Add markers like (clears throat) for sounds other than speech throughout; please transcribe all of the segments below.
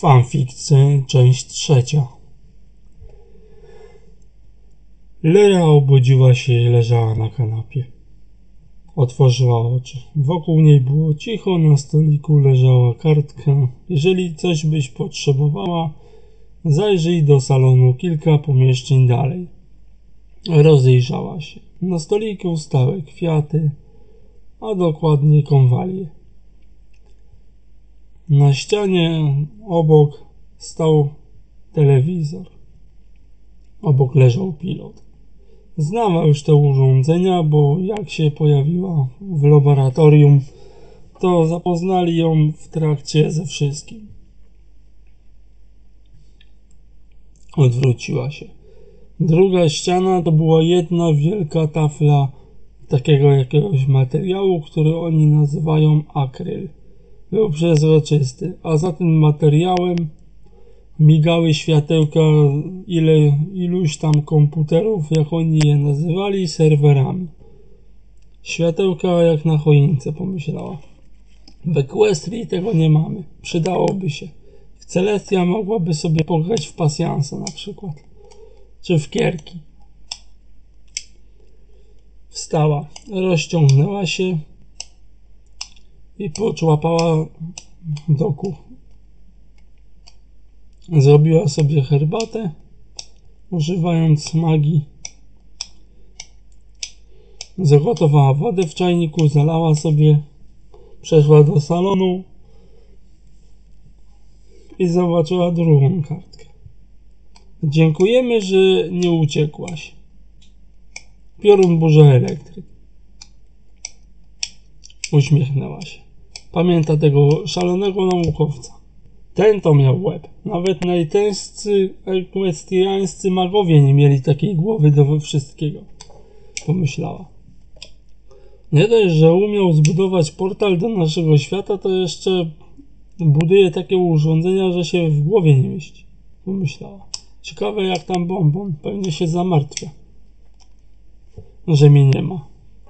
Fanfikcje, część trzecia. Lera obudziła się i leżała na kanapie. Otworzyła oczy. Wokół niej było cicho, na stoliku leżała kartka. Jeżeli coś byś potrzebowała, zajrzyj do salonu kilka pomieszczeń dalej. Rozejrzała się. Na stoliku stały kwiaty, a dokładnie konwalie. Na ścianie obok stał telewizor. Obok leżał pilot. Znała już te urządzenia, bo jak się pojawiła w laboratorium, to zapoznali ją w trakcie ze wszystkim. Odwróciła się. Druga ściana to była jedna wielka tafla takiego jakiegoś materiału, który oni nazywają akryl. Był przezroczysty, a za tym materiałem migały światełka ile, iluś tam komputerów, jak oni je nazywali, serwerami. Światełka jak na choince, pomyślała. W Equestrii tego nie mamy. Przydałoby się. W Celestia mogłaby sobie pograć w pasjansa na przykład. Czy w kierki. Wstała, rozciągnęła się i poczłapała do kuchni. Zrobiła sobie herbatę, używając magii. Zagotowała wodę w czajniku, zalała sobie, przeszła do salonu i zobaczyła drugą kartkę. Dziękujemy, że nie uciekłaś. Piorun burza elektryk. Uśmiechnęła się. Pamięta tego szalonego naukowca. Ten to miał łeb. Nawet najtężcy ekwestriańscy magowie nie mieli takiej głowy do wszystkiego. Pomyślała. Nie dość, że umiał zbudować portal do naszego świata, to jeszcze buduje takie urządzenia, że się w głowie nie mieści. Pomyślała. Ciekawe jak tam bombon. Pewnie się zamartwia. Że mnie nie ma.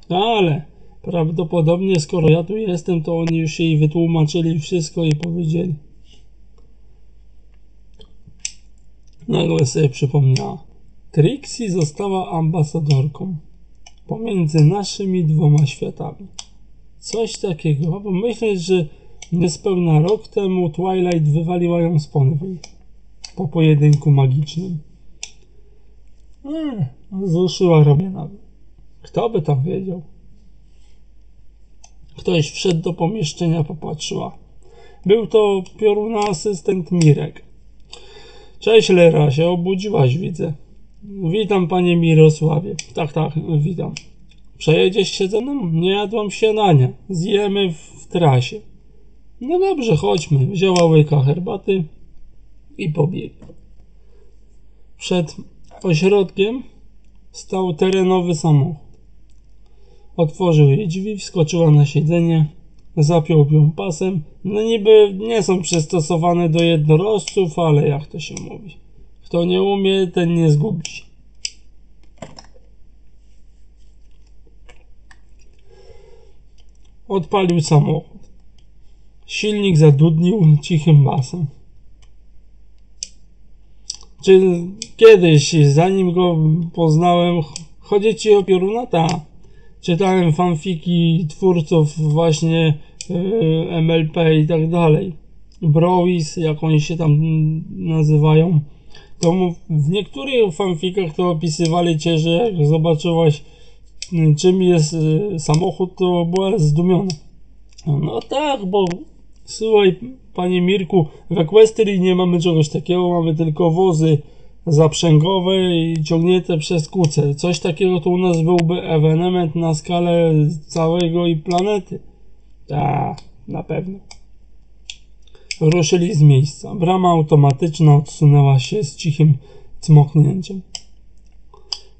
Ale prawdopodobnie skoro ja tu jestem, to oni już jej wytłumaczyli wszystko i powiedzieli. Nagle sobie przypomniała. Trixie została ambasadorką pomiędzy naszymi dwoma światami. Coś takiego, bo myślę, że niespełna rok temu Twilight wywaliła ją z Ponyville po pojedynku magicznym. Eee, zruszyła ramionami. Kto by tam wiedział? Ktoś wszedł do pomieszczenia, popatrzyła. Był to pioruna asystent Mirek. Cześć Lera, się obudziłaś, widzę. Witam panie Mirosławie. Tak, tak, witam. Przejedziesz się ze mną? Nie jadłam śniadania. Zjemy w trasie. No dobrze, chodźmy. Wzięła łyka herbaty i pobiegła. Przed ośrodkiem stał terenowy samochód. Otworzył jej drzwi, wskoczyła na siedzenie, zapiął ją pasem. No niby nie są przystosowane do jednorożców, ale jak to się mówi. Kto nie umie, ten nie zgubi. Odpalił samochód. Silnik zadudnił cichym basem. Czy kiedyś, zanim go poznałem, chodzi ci o piorunata? Czytałem fanfiki twórców właśnie yy, MLP i tak dalej. Browis, jak oni się tam nazywają. To w niektórych fanfikach to opisywali cię, że jak zobaczyłaś czym jest samochód, to była zdumiona. No tak, bo słuchaj, panie Mirku, w Equestrii nie mamy czegoś takiego, mamy tylko wozy zaprzęgowe i ciągnięte przez kuce. Coś takiego to u nas byłby ewenement na skalę całego i planety. Tak, na pewno. Ruszyli z miejsca. Brama automatyczna odsunęła się z cichym cmoknięciem.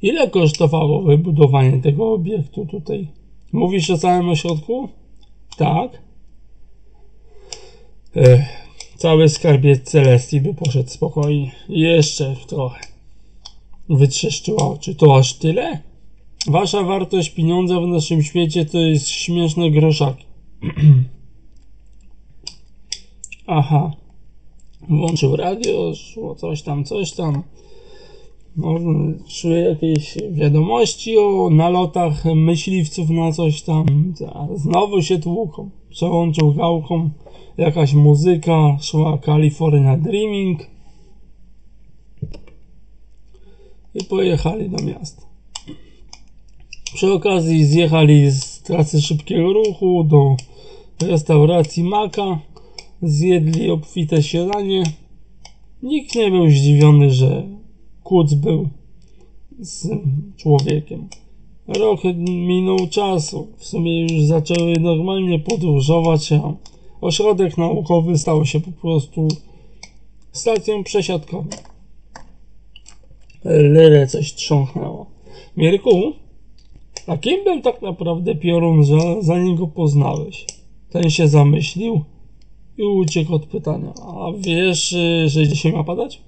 Ile kosztowało wybudowanie tego obiektu tutaj? Mówisz o całym ośrodku? Tak. Ech, cały skarbiec Celestii by poszedł spokojnie. Jeszcze trochę. Wytrzeszczyła oczy. To aż tyle? Wasza wartość pieniądza w naszym świecie to jest śmieszne groszaki. (clears throat) Aha. Włączył radio, szło coś tam, coś tam. No, szły jakieś wiadomości o nalotach myśliwców na coś tam. Znowu się tłuką. Przełączył gałką jakaś muzyka, szła California Dreaming i pojechali do miasta. Przy okazji zjechali z trasy szybkiego ruchu do restauracji Maka, zjedli obfite śniadanie. Nikt nie był zdziwiony, że kuc był z człowiekiem. Rok minął czasu, w sumie już zaczęły normalnie podróżować, ośrodek naukowy stał się po prostu stacją przesiadkową. Lyrę coś trząchnęło. Mirku, a kim był tak naprawdę piorun, że zanim go poznałeś? Ten się zamyślił i uciekł od pytania. A wiesz, że dzisiaj ma padać?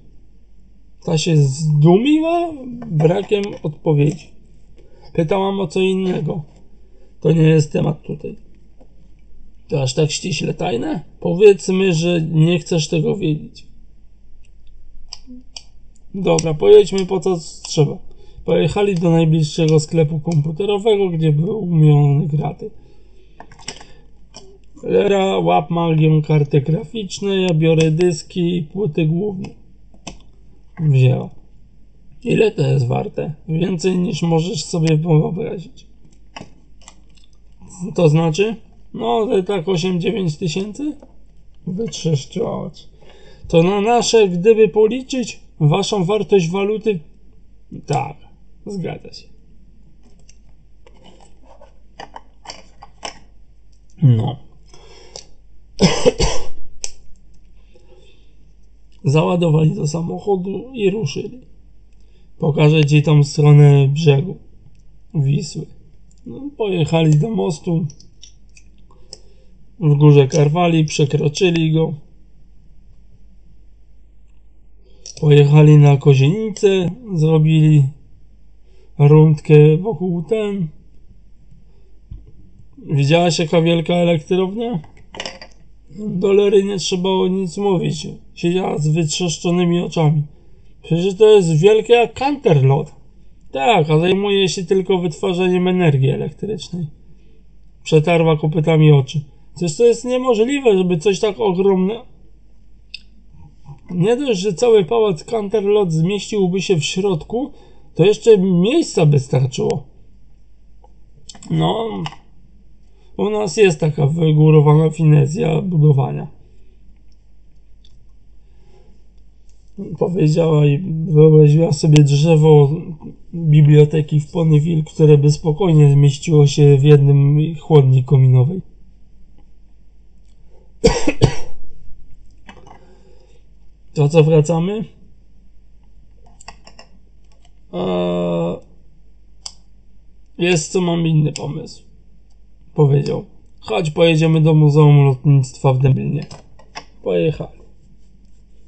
Ta się zdumiła brakiem odpowiedzi. Pytałam o co innego. To nie jest temat tutaj. To aż tak ściśle tajne? Powiedzmy, że nie chcesz tego wiedzieć. Dobra, pojedźmy po co trzeba. Pojechali do najbliższego sklepu komputerowego, gdzie były umiejone graty. Lera, łap magię karty graficzne, ja biorę dyski i płyty główne. Wzięła. Ile to jest warte? Więcej niż możesz sobie wyobrazić. To znaczy? No, tak 8-9 tysięcy? Wytrzeszczyła To na nasze, gdyby policzyć waszą wartość waluty, tak, zgadza się. No. (coughs) Załadowali do samochodu i ruszyli. Pokażę ci tą stronę brzegu Wisły. No, pojechali do mostu. W górze Karwali, przekroczyli go. Pojechali na Kozienicę, zrobili rundkę wokół ten. Widziałaś jaka wielka elektrownia? Do Lery nie trzeba o nic mówić. Siedziała z wytrzeszczonymi oczami. Przecież to jest wielkie jak Canterlot. Tak, a zajmuje się tylko wytwarzaniem energii elektrycznej. Przetarła kopytami oczy. Przecież to jest niemożliwe, żeby coś tak ogromne... Nie dość, że cały pałac Canterlot zmieściłby się w środku, to jeszcze miejsca by starczyło. No, u nas jest taka wygórowana finezja budowania. Powiedziała i wyobraziła sobie drzewo biblioteki w Ponyville, które by spokojnie zmieściło się w jednym chłodni kominowej. To co wracamy? Eee, jest co mam inny pomysł. Powiedział. Chodź pojedziemy do Muzeum Lotnictwa w Dęblinie. Pojechali.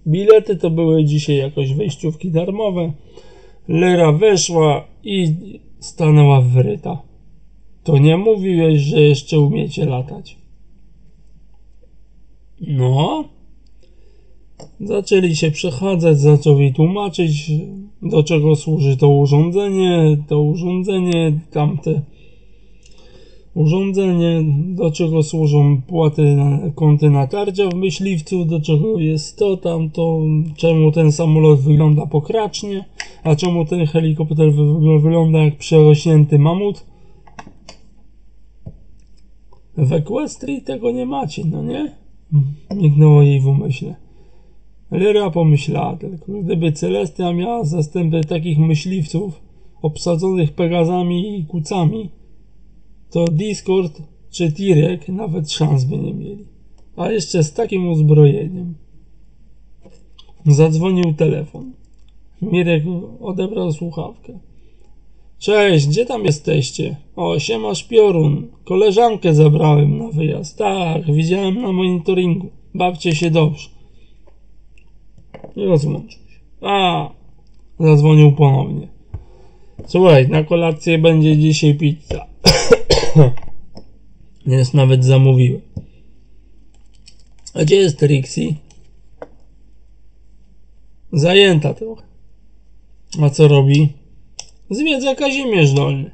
Bilety to były dzisiaj jakoś wejściówki darmowe. Lera weszła i stanęła wryta. To nie mówiłeś, że jeszcze umiecie latać. No. Zaczęli się przechadzać, jej tłumaczyć, do czego służy to urządzenie, to urządzenie, tamte urządzenie, do czego służą płaty na kąty natarcia w myśliwcu, do czego jest to, tamto, czemu ten samolot wygląda pokracznie, a czemu ten helikopter wygląda jak przerośnięty mamut. W Equestrii tego nie macie, no nie? Mignęło jej w umyśle. Lyra pomyślała tylko, gdyby Celestia miała zastępy takich myśliwców obsadzonych pegazami i kucami, to Discord czy Tirek nawet szans by nie mieli. A jeszcze z takim uzbrojeniem. Zadzwonił telefon. Mirek odebrał słuchawkę. Cześć, gdzie tam jesteście? O, siemasz piorun. Koleżankę zabrałem na wyjazd. Tak, widziałem na monitoringu. Bawcie się dobrze. I rozłączył się. A, zadzwonił ponownie. Słuchaj, na kolację będzie dzisiaj pizza. (coughs) Jest nawet zamówiłem. A gdzie jest Trixie? Zajęta trochę. A co robi? Zwiedza Kazimierz Dolny.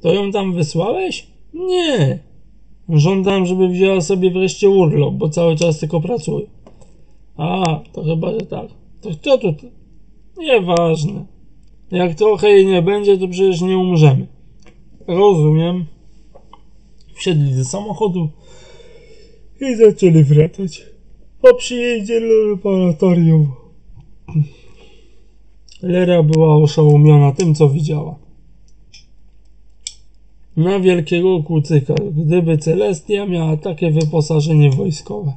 To ją tam wysłałeś? Nie. Żądam, żeby wzięła sobie wreszcie urlop, bo cały czas tylko pracuje. A, to chyba, że tak. To kto tu? Nieważne. Jak trochę jej nie będzie, to przecież nie umrzemy. Rozumiem. Wsiedli do samochodu i zaczęli wracać. Po przyjeździe do laboratorium Lera była oszołomiona tym, co widziała. Na wielkiego kucyka, gdyby Celestia miała takie wyposażenie wojskowe.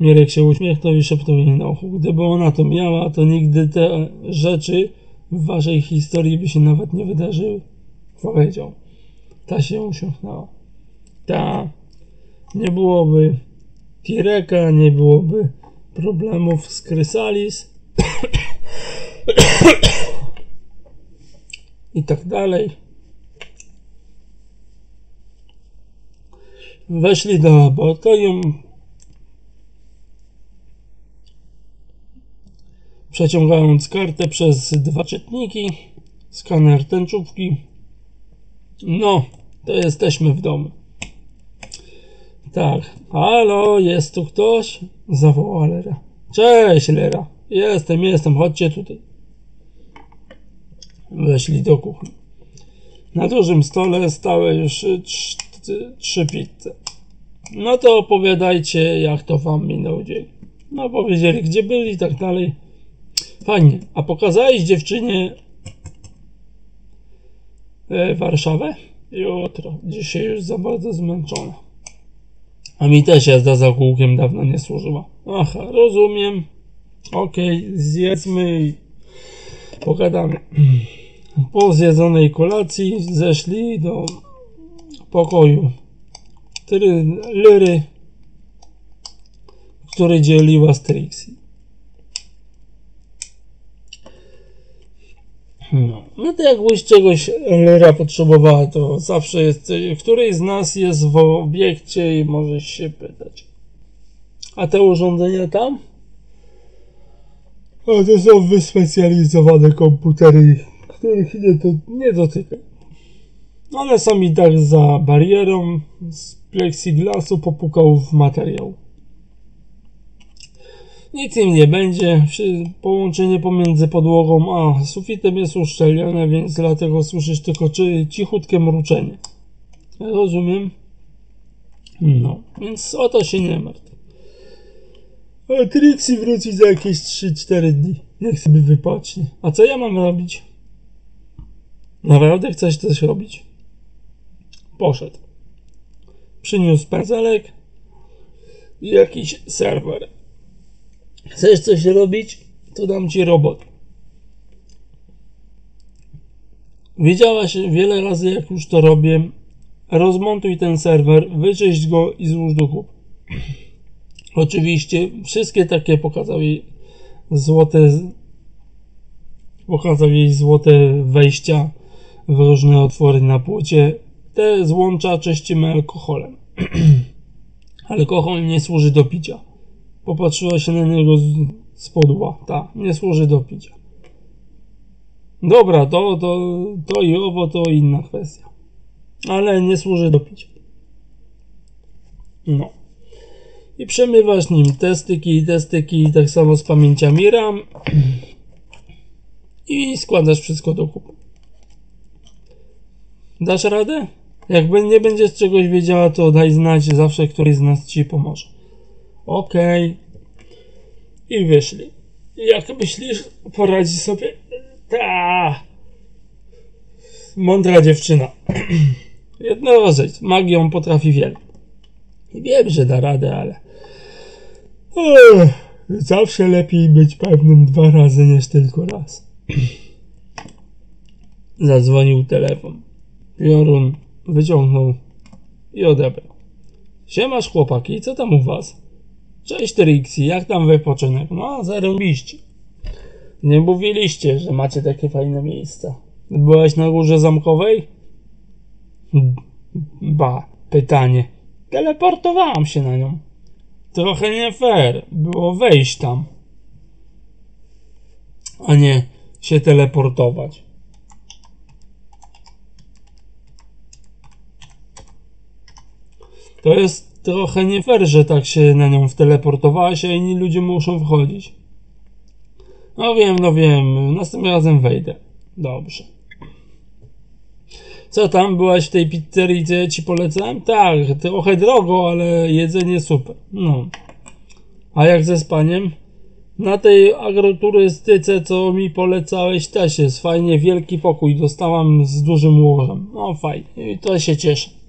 Mirek się uśmiechnął i szepnął jej na uchu. Gdyby ona to miała, to nigdy te rzeczy w waszej historii by się nawet nie wydarzyły. Powiedział. Ta się uśmiechnęła. Ta. Nie byłoby Tireka, nie byłoby problemów z Krysalis i tak dalej. Weszli do laboratorium. Przeciągając kartę przez dwa czytniki, skaner tęczówki. No, to jesteśmy w domu. Tak. Halo, jest tu ktoś? Zawołała Lera. Cześć, Lera. Jestem, jestem, chodźcie tutaj. Weszli do kuchni. Na dużym stole stały już trzy pizze. No to opowiadajcie, jak to wam minął dzień. No powiedzieli, gdzie byli i tak dalej. Fajnie. A pokazałeś dziewczynie e, Warszawę? Jutro. Dzisiaj już za bardzo zmęczona. A mi też jazda za kółkiem dawno nie służyła. Aha, rozumiem. Okej, okay, zjedzmy i pogadamy. (clears throat) Po zjedzonej kolacji zeszli do pokoju Try, Lyry, który dzieliła z Trixie. No, no to jakbyś czegoś Lyra potrzebowała, to zawsze jest, któryś z nas jest w obiekcie i możesz się pytać. A te urządzenia tam? A to są wyspecjalizowane komputery, których nie, to, nie dotykaj. One są i tak za barierą z plexiglasu popukał w materiał. Nic im nie będzie. Połączenie pomiędzy podłogą a sufitem jest uszczelnione, więc dlatego słyszysz tylko cichutkie mruczenie. Rozumiem? No, więc o to się nie martw. A Trixie wróci za jakieś 3-4 dni. Niech sobie wypocznie. A co ja mam robić? Naprawdę chcesz coś robić? Poszedł. Przyniósł pędzelek i jakiś serwer. Chcesz coś robić? To dam ci robot. Wiedziałaś wiele razy, jak już to robię. Rozmontuj ten serwer, wyczyść go i złóż do kup. Oczywiście wszystkie takie pokazał jej złote pokazał jej złote wejścia w różne otwory na płycie. Te złącza czyścimy alkoholem. (clears throat) Alkohol nie służy do picia. Popatrzyła się na niego z, z podła. Ta, nie służy do picia. Dobra, to, to, to i owo to inna kwestia. Ale nie służy do picia. No. I przemywasz nim testyki, testyki, tak samo z pamięciami RAM. (clears throat) I składasz wszystko do kupy. Dasz radę? Jakby nie będziesz czegoś wiedziała, to daj znać, zawsze któryś z nas ci pomoże. Okej. Okay. I wyszli. Jak myślisz, poradzi sobie? Ta. Mądra dziewczyna. (clears throat) Jedno rzecz, magią potrafi wiele. Wiem, że da radę, ale... Ech, zawsze lepiej być pewnym dwa razy niż tylko raz. (clears throat) Zadzwonił telefon. Jorun wyciągnął i odebrał. Siemasz chłopaki, co tam u was? Cześć Trixie, jak tam wypoczynek? No, zarobiście. Nie mówiliście, że macie takie fajne miejsca. Byłaś na górze zamkowej? Ba, pytanie. Teleportowałam się na nią. Trochę nie fair było wejść tam. a nie się teleportować. To jest trochę nie fair, że tak się na nią wteleportowałeś, a inni ludzie muszą wchodzić. No wiem, no wiem, następnym razem wejdę. Dobrze. Co tam, byłaś w tej pizzerii, co ja ci polecałem? Tak, trochę drogo, ale jedzenie super. No. A jak ze spaniem? Na tej agroturystyce, co mi polecałeś, też jest fajnie, wielki pokój dostałam z dużym łożem. No fajnie, i to się cieszę.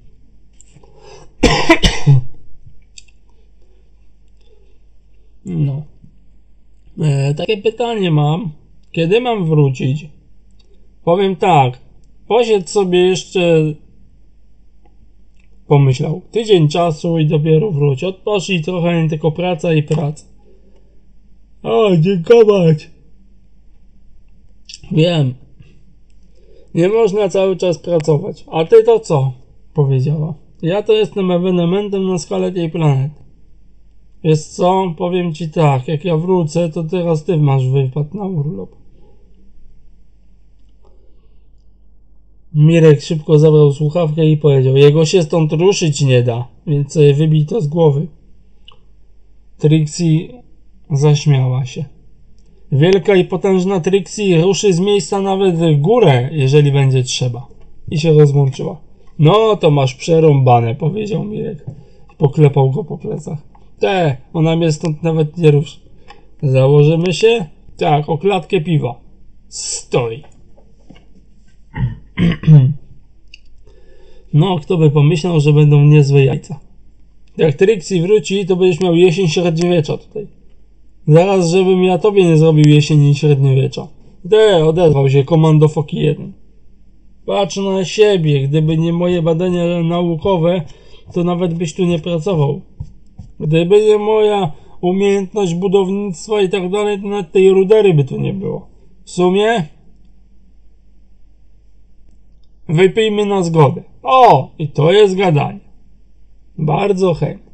No. E, takie pytanie mam. Kiedy mam wrócić? Powiem tak. Posiedź sobie jeszcze. Pomyślał. Tydzień czasu i dopiero wróć. Odpocznij trochę, nie tylko praca i praca. O, dziękować. Wiem. Nie można cały czas pracować. A ty to co? Powiedziała. Ja to jestem ewenementem na skalę tej planety. Wiesz co? Powiem ci tak. Jak ja wrócę, to teraz ty masz wypad na urlop. Mirek szybko zabrał słuchawkę i powiedział: Jego się stąd ruszyć nie da, więc sobie wybij to z głowy. Trixie zaśmiała się. Wielka i potężna Trixie ruszy z miejsca nawet w górę, jeżeli będzie trzeba. I się rozłączyła. No, to masz przerąbane, powiedział Mirek. Poklepał go po plecach. Te, ona mnie stąd nawet nie ruszy. Założymy się? Tak, o klatkę piwa. Stoi. (clears throat) No, kto by pomyślał, że będą niezłe jajca. Jak Trixie wróci, to będziesz miał jesień średniowiecza tutaj. Zaraz, żebym ja tobie nie zrobił jesieni średniowiecza. De, odezwał się komando Foki 1. Patrz na siebie, gdyby nie moje badania naukowe, to nawet byś tu nie pracował. Gdyby nie moja umiejętność budownictwa i tak dalej, to nawet tej rudery by tu nie było. W sumie wypijmy na zgodę. O, i to jest gadanie. Bardzo chętnie.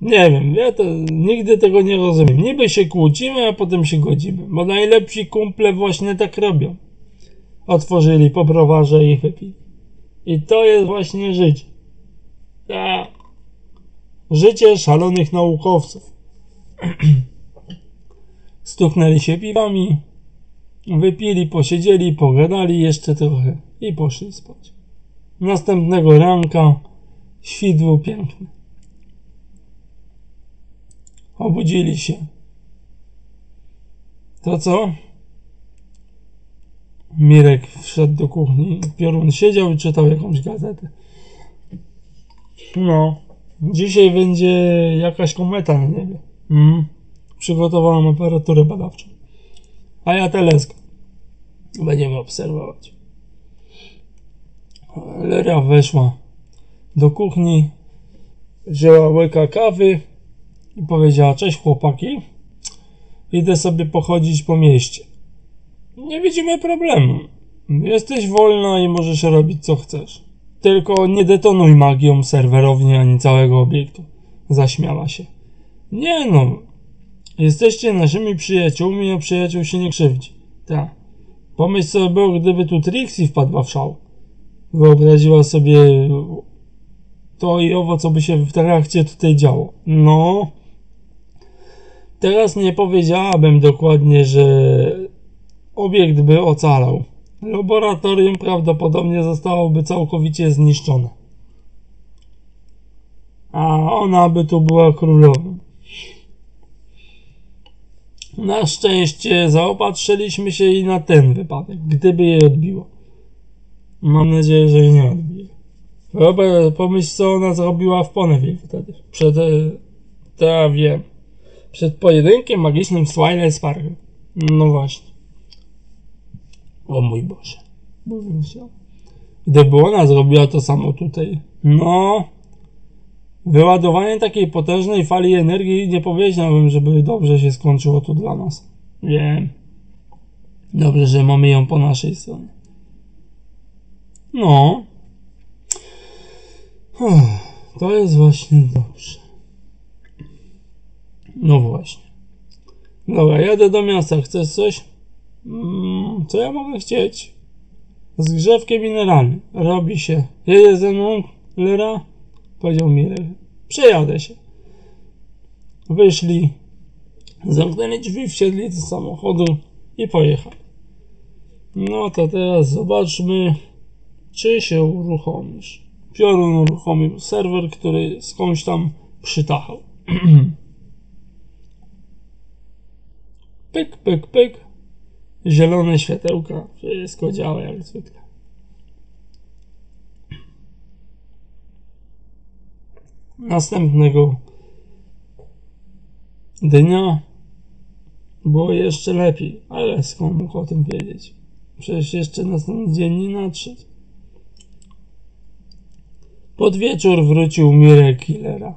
Nie wiem, ja to nigdy tego nie rozumiem. Niby się kłócimy, a potem się godzimy, bo najlepsi kumple właśnie tak robią. Otworzyli po browarze i wypili. I to jest właśnie życie. Życie szalonych naukowców. (clears throat) Stuknęli się piwami, wypili, posiedzieli, pogadali jeszcze trochę i poszli spać. Następnego ranka świt był piękny. Obudzili się. To co? Mirek wszedł do kuchni. Piorun siedział i czytał jakąś gazetę. No, dzisiaj będzie jakaś kometa na niebie. Mm. Przygotowałem aparaturę badawczą. A ja teleskop. Będziemy obserwować. Leria weszła do kuchni, wzięła łyka kawy i powiedziała: Cześć chłopaki, idę sobie pochodzić po mieście. Nie widzimy problemu. Jesteś wolna i możesz robić co chcesz. Tylko nie detonuj magią serwerowni ani całego obiektu. Zaśmiała się. Nie no. Jesteście naszymi przyjaciółmi, a przyjaciół się nie krzywdzi. Tak. Pomyśl sobie było, gdyby tu Trixie wpadła w szał. Wyobraziła sobie to i owo, co by się w trakcie tutaj działo. No. Teraz nie powiedziałabym dokładnie, że obiekt by ocalał. Laboratorium prawdopodobnie zostałoby całkowicie zniszczone. A ona by tu była królową. Na szczęście zaopatrzyliśmy się i na ten wypadek, gdyby jej odbiło. Mam nadzieję, że jej nie odbije. Robert, pomyśl co ona zrobiła w Ponyville wtedy. Przed... To ja wiem. Przed pojedynkiem magicznym z Twilight Sparkle. No właśnie. O mój Boże. Bowiem się. Gdyby ona zrobiła to samo tutaj. No. Wyładowanie takiej potężnej fali energii nie powiedziałbym, żeby dobrze się skończyło tu dla nas. Wiem. Dobrze, że mamy ją po naszej stronie. No. To jest właśnie dobrze. No właśnie. Dobra, jadę do miasta. Chcesz coś? Mm, co ja mogę chcieć? Z grzewkiem mineralnym. Robi się. Jedzie ze mną, Lera? Powiedział Mirek. Przejadę się. Wyszli. Zamknęli drzwi, wsiedli do samochodu i pojechali. No to teraz zobaczmy, czy się uruchomisz. Piorun uruchomił serwer, który skądś tam przytachał. (clears throat) pyk, pyk, pyk. Zielone światełka. Wszystko działa jak zwykle. Następnego dnia było jeszcze lepiej, ale skąd mógł o tym wiedzieć? Przecież jeszcze następny dzień nie nadszedł. Pod wieczór wrócił Mirek Killera.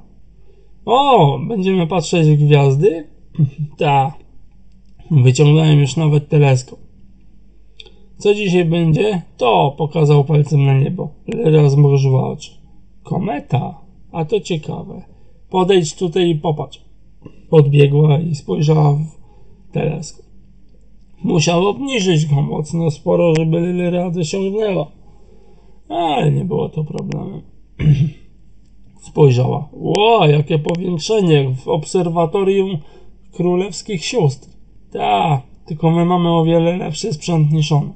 O, będziemy patrzeć w gwiazdy? (laughs) Ta. Wyciągnąłem już nawet teleskop. Co dzisiaj będzie? To pokazał palcem na niebo. Lera zmrużyła oczy. Kometa? A to ciekawe. Podejdź tutaj i popatrz. Podbiegła i spojrzała w teleskop. Musiał obniżyć go mocno sporo, żeby Lera dosiągnęła. Ale nie było to problemem. (clears throat) Spojrzała. Ło, jakie powiększenie w obserwatorium królewskich sióstr. Ta, tylko my mamy o wiele lepszy sprzęt niż on.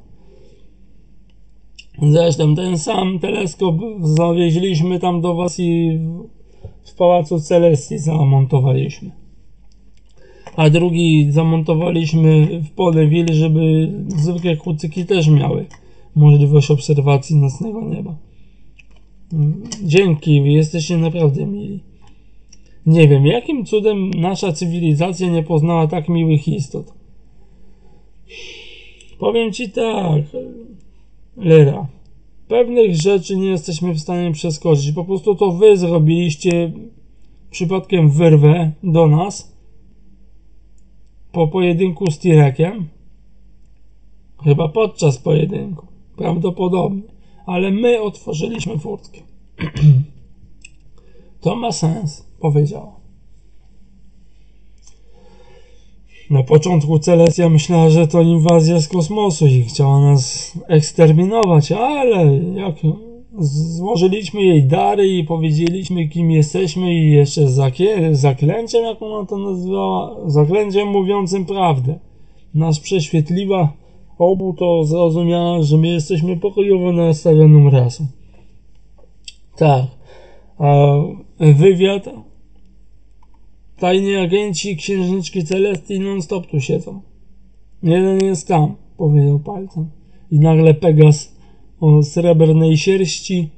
Zresztą ten sam teleskop zawieźliśmy tam do was i w pałacu Celestii zamontowaliśmy. A drugi zamontowaliśmy w Podeville, żeby zwykłe kucyki też miały możliwość obserwacji nocnego nieba. Dzięki, jesteście naprawdę mili. Nie wiem, jakim cudem nasza cywilizacja nie poznała tak miłych istot. Powiem ci tak, Lera. Pewnych rzeczy nie jesteśmy w stanie przeskoczyć. Po prostu to wy zrobiliście przypadkiem wyrwę do nas po pojedynku z Tirekiem. Chyba podczas pojedynku. Prawdopodobnie. Ale my otworzyliśmy furtkę. (clears throat) to ma sens, powiedziała. Na początku Celestia myślała, że to inwazja z kosmosu i chciała nas eksterminować, ale jak złożyliśmy jej dary i powiedzieliśmy kim jesteśmy i jeszcze zaklęciem, jak ona to nazywała, zaklęciem mówiącym prawdę, nas prześwietliła obu, to zrozumiała, że my jesteśmy pokojowo nastawioną rasą. Tak, a wywiad Tajni agenci księżniczki Celestii non-stop tu siedzą. Jeden jest tam, powiedział palcem. I nagle Pegas o srebrnej sierści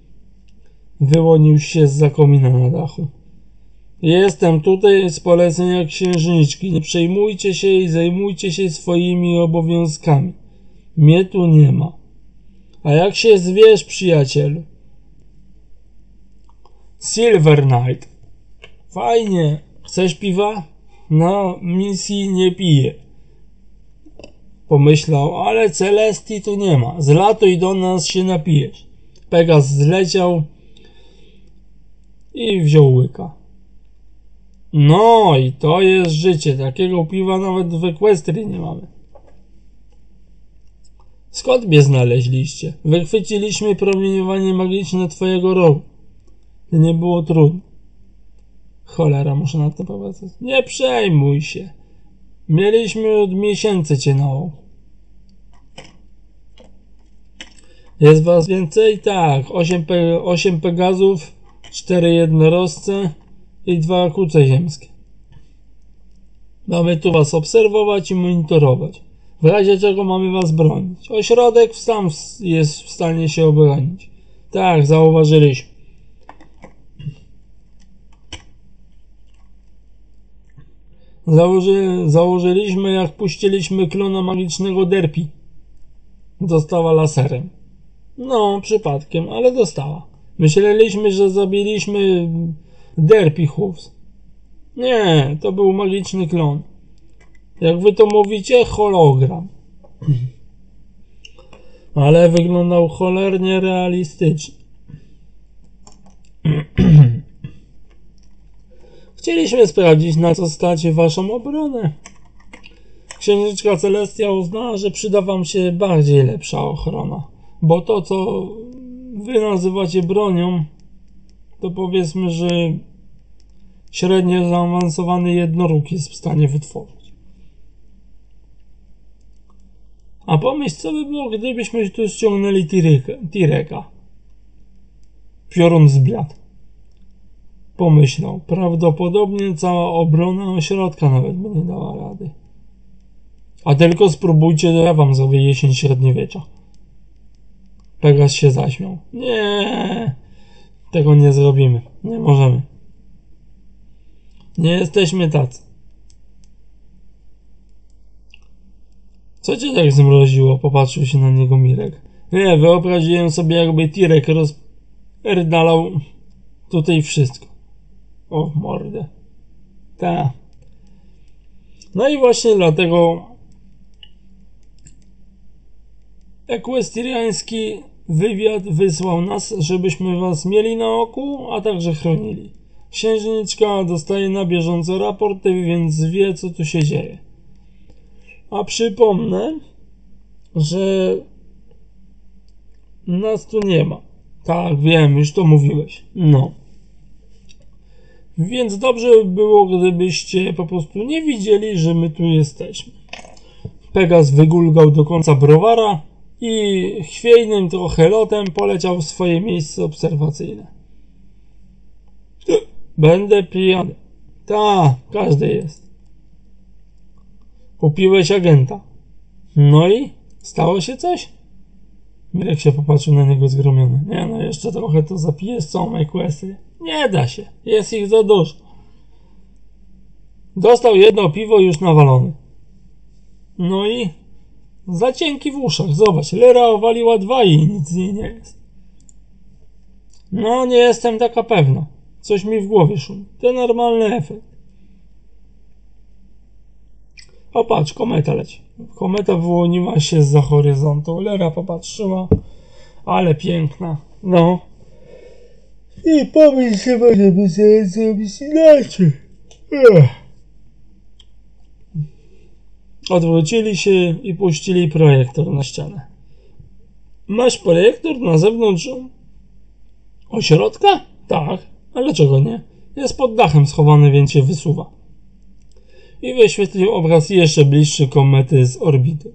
wyłonił się z zakomina na dachu. Jestem tutaj z polecenia księżniczki. Nie przejmujcie się i zajmujcie się swoimi obowiązkami. Mnie tu nie ma. A jak się zwiesz, przyjacielu? Silver Knight. Fajnie, Chcesz piwa? No, misji nie pije. Pomyślał, ale Celestii tu nie ma. Zlatuj do nas się napijesz. Pegas zleciał i wziął łyka. No i to jest życie. Takiego piwa nawet w Equestrii nie mamy. Skąd mnie znaleźliście? Wychwyciliśmy promieniowanie magiczne twojego rogu. Nie było trudno. Cholera, muszę nad tym popatrzeć. Nie przejmuj się. Mieliśmy od miesięcy cię na. Jest was więcej? Tak. 8, pe 8 Pegazów, 4 jednorożce i 2 kuce ziemskie. Mamy tu was obserwować i monitorować. W razie czego mamy was bronić. Ośrodek sam jest w stanie się obronić. Tak, zauważyliśmy. Założy, założyliśmy, jak puściliśmy klona magicznego Derpi. Dostała laserem. No, przypadkiem, ale dostała. Myśleliśmy, że zabiliśmy Derpi. Nie, to był magiczny klon. Jak wy to mówicie, hologram. Ale wyglądał cholernie realistycznie. (clears throat) Chcieliśmy sprawdzić, na co stacie waszą obronę. Księżniczka Celestia uznała, że przyda wam się bardziej lepsza ochrona. Bo to, co wy nazywacie bronią, to powiedzmy, że średnio zaawansowany jednoróg jest w stanie wytworzyć. A pomyśl, co by było, gdybyśmy tu ściągnęli Tireka. Piorun zbladł. Pomyślał, prawdopodobnie cała obrona ośrodka nawet by nie dała rady. A tylko spróbujcie, ja wam zrobię jesień średniowiecza. Pegas się zaśmiał. Nie, tego nie zrobimy. Nie możemy. Nie jesteśmy tacy. Co cię tak zmroziło? Popatrzył się na niego Mirek. Nie, wyobraziłem sobie jakby Tirek rozdalał tutaj wszystko. O, mordę. Ta. No i właśnie dlatego ekwestriański wywiad wysłał nas, żebyśmy was mieli na oku, a także chronili. Księżniczka dostaje na bieżąco raporty, więc wie, co tu się dzieje. A przypomnę, że nas tu nie ma. Tak, wiem, już to mówiłeś. No. Więc dobrze by było, gdybyście po prostu nie widzieli, że my tu jesteśmy. Pegas wygulgał do końca browara i chwiejnym trochę lotem poleciał w swoje miejsce obserwacyjne. Będę pijany. Ta, każdy jest. Kupiłeś agenta. No i? Stało się coś? Mirek się popatrzył na niego zgromiony. Nie no, jeszcze trochę to zapijesz całą Equestrię. Nie da się. Jest ich za dużo. Dostał jedno piwo już nawalony. No i za w uszach. Zobacz, Lera owaliła dwa i nic z niej nie jest. No, nie jestem taka pewna. Coś mi w głowie szumi. To normalny efekt. O patrz, kometa leci. Kometa wyłoniła się za horyzontu. Lera popatrzyła. Ale piękna. No. I pomyśl się, żeby sobie zrobić inaczej. Ech. Odwrócili się i puścili projektor na ścianę. Masz projektor na zewnątrz ośrodka? Tak. A dlaczego nie? Jest pod dachem schowany, więc się wysuwa. I wyświetlił obraz jeszcze bliższy komety z orbity.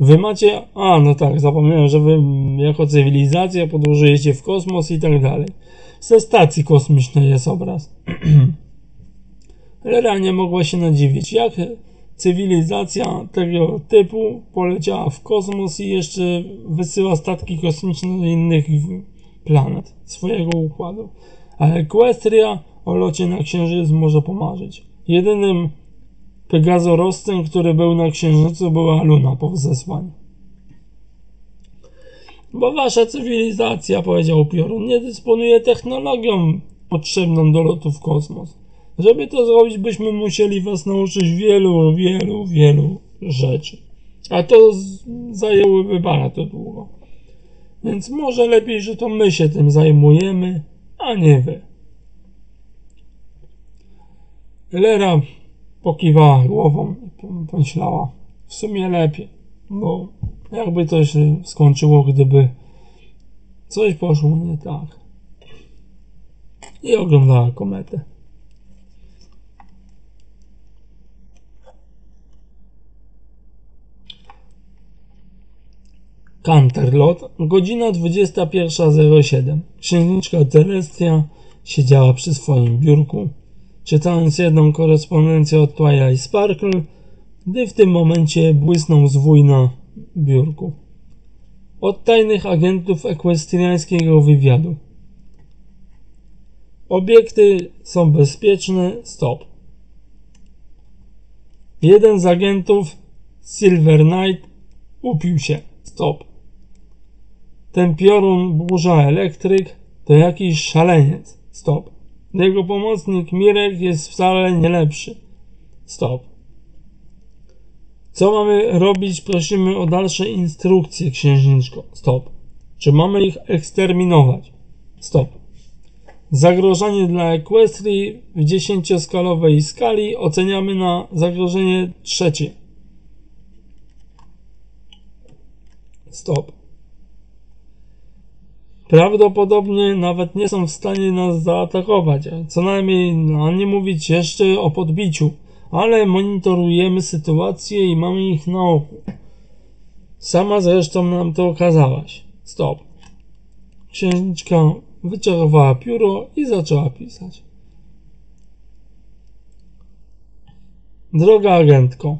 Wy macie... A, no tak, zapomniałem, że wy jako cywilizacja podróżujecie w kosmos i tak dalej. Ze stacji kosmicznej jest obraz. (clears throat) Lera nie mogła się nadziwić, jak cywilizacja tego typu poleciała w kosmos i jeszcze wysyła statki kosmiczne do innych planet swojego układu. A Equestria o locie na Księżyc może pomarzyć. Jedynym Pegazorostem, który był na Księżycu, była Luna po zesłaniu. Bo wasza cywilizacja, powiedział Piorun, nie dysponuje technologią potrzebną do lotu w kosmos. Żeby to zrobić, byśmy musieli was nauczyć wielu, wielu, wielu rzeczy. A to zajęłoby bardzo długo. Więc może lepiej, że to my się tym zajmujemy, a nie wy. Lera pokiwała głową i pomyślała, w sumie lepiej, bo jakby to się skończyło, gdyby coś poszło nie tak. I oglądała kometę. Canterlot, godzina 21.07. Księżniczka Celestia siedziała przy swoim biurku, czytając jedną korespondencję od Twilight Sparkle, gdy w tym momencie błysnął zwój na biurku. Od tajnych agentów ekwestriańskiego wywiadu. Obiekty są bezpieczne. Stop. Jeden z agentów, Silver Knight, upił się. Stop. Ten piorun burza elektryk to jakiś szaleniec. Stop. No jego pomocnik Mirek jest wcale nie lepszy. Stop. Co mamy robić? Prosimy o dalsze instrukcje, księżniczko. Stop. Czy mamy ich eksterminować? Stop. Zagrożenie dla Equestrii w dziesięcioskalowej skali oceniamy na zagrożenie trzecie. Stop. Prawdopodobnie nawet nie są w stanie nas zaatakować, co najmniej no, nie mówić jeszcze o podbiciu, ale monitorujemy sytuację i mamy ich na oku. Sama zresztą nam to okazałaś. Stop. Księżniczka wyczarowała pióro i zaczęła pisać. Droga agentko,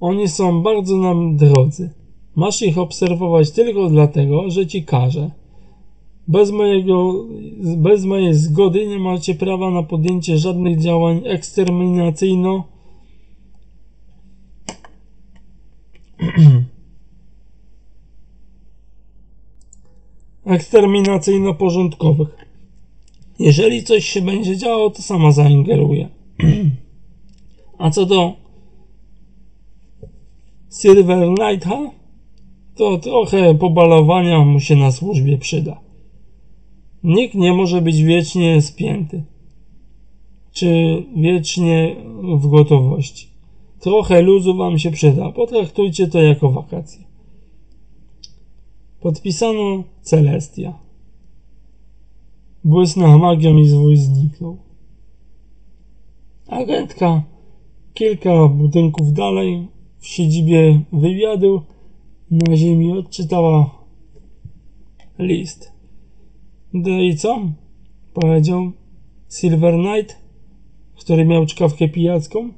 oni są bardzo nam drodzy. Masz ich obserwować tylko dlatego, że ci każę. Bez, mojego, bez mojej zgody nie macie prawa na podjęcie żadnych działań eksterminacyjno (clears throat) eksterminacyjno-porządkowych. Jeżeli coś się będzie działo, to sama zaingeruję. (clears throat) A co do Silver Knighta, to trochę pobalowania mu się na służbie przyda. Nikt nie może być wiecznie spięty, czy wiecznie w gotowości. Trochę luzu wam się przyda, potraktujcie to jako wakacje. Podpisano Celestia. Błysnęła magią i zwój zniknął. Agentka kilka budynków dalej w siedzibie wywiadu na ziemi odczytała list. No i co? Powiedział Silver Knight, który miał czkawkę pijacką.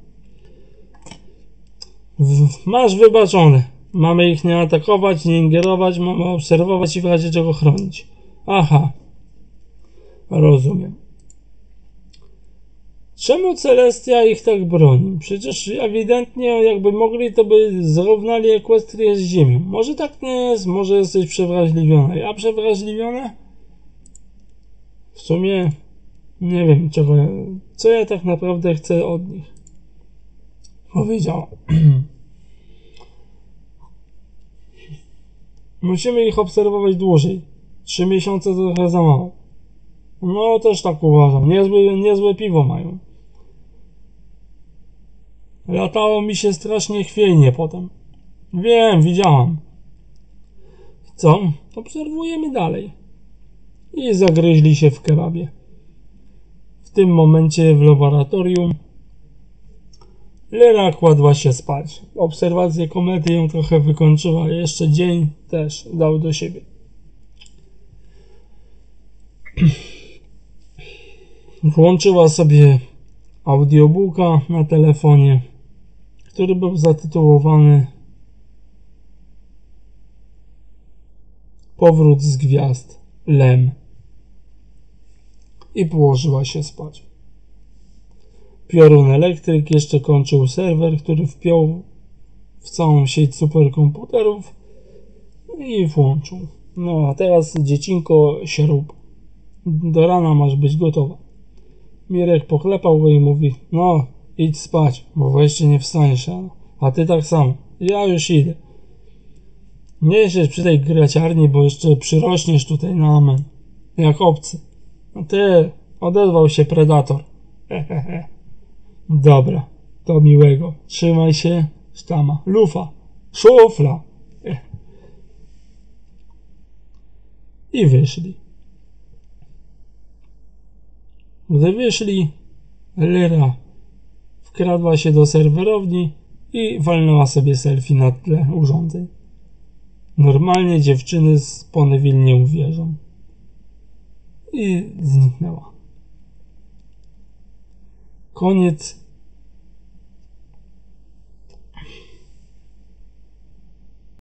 Masz wybaczone. Mamy ich nie atakować, nie ingerować, mamy obserwować i w razie czego chronić. Aha. Rozumiem. Czemu Celestia ich tak broni? Przecież ewidentnie jakby mogli, to by zrównali Ekwestrię z ziemią. Może tak nie jest, może jesteś przewrażliwiona. Ja przewrażliwiona? W sumie nie wiem, czego, co ja tak naprawdę chcę od nich. Powiedziała. (clears throat) Musimy ich obserwować dłużej. Trzy miesiące to trochę za mało. No, też tak uważam. Niezłe, niezłe piwo mają. Latało mi się strasznie chwiejnie potem. Wiem, widziałam. Co? Obserwujemy dalej. I zagryźli się w kebabie. W tym momencie w laboratorium Lera kładła się spać. Obserwacja komety ją trochę wykończyła. Jeszcze dzień też dał do siebie. (clears throat) Włączyła sobie audiobooka na telefonie który był zatytułowany Powrót z gwiazd Lem i położyła się spać. Piorun elektryk jeszcze kończył serwer, który wpiął w całą sieć superkomputerów i włączył. No a teraz dziecinko się rób. Do rana masz być gotowa. Mirek poklepał go i mówi, no Idź spać, bo jeszcze nie wstaniesz. A ty tak samo. Ja już idę. Nie się przy tej graciarni, bo jeszcze przyrośniesz tutaj na amen. Jak obcy. A ty, odezwał się predator. Hehehe. Dobra, to miłego. Trzymaj się, sztama. Lufa. Szufla. I wyszli. Gdy wyszli, Lyra wkradła się do serwerowni i walnęła sobie selfie na tle urządzeń. Normalnie dziewczyny z Ponyville nie uwierzą. I zniknęła. Koniec